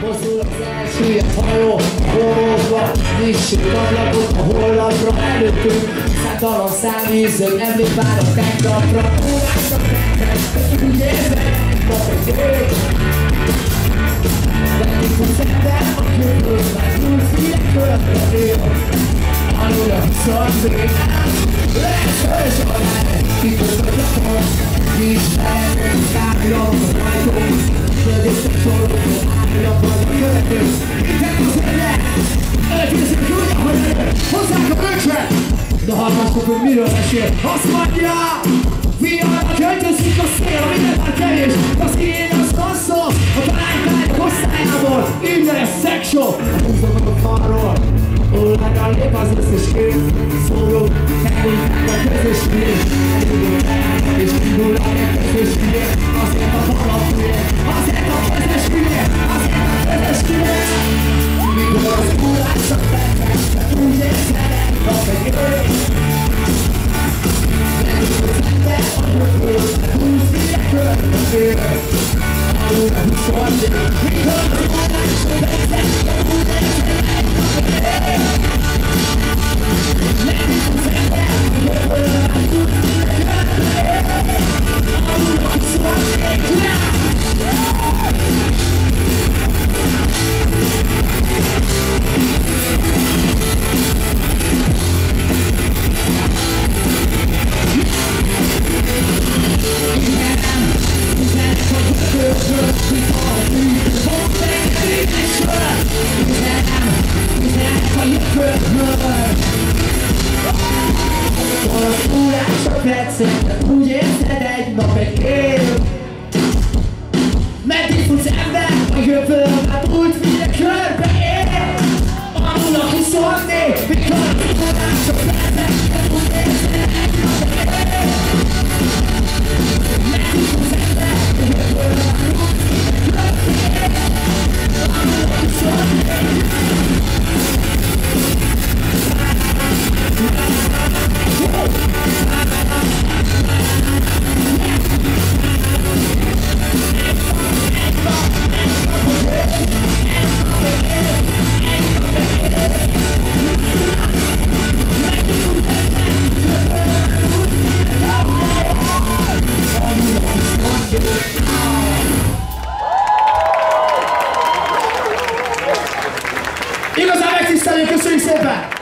Mozdul az első hajó, horogva, nyissuk ablakot a holladra előttünk. Számtalan számízők, emlékvárok tegnapra, óvásra neked, úgy érzed, ma egy Vettük a szembe a jövőt, már túl szívek körökre él. Alul a szarszék, lesz hős a lány, kikötött a pont, nincs lehet, de hallgassuk, hogy miről mesél, azt mondja, Fialra költözik a szél, minden már kevés, az én az kasszol, a talánykány hosszájából, innen ez sexual, húzom a falról, Órára lép az összes kép, szóló, megmondták a közösség, és indul a közösség, azért a valapülé, Sunday. Percet, úgy érzed egy nap egy év Meddig futsz ember, a hát körbe ér Annak 24, mikor Imos a ver si sabe que soy sepa.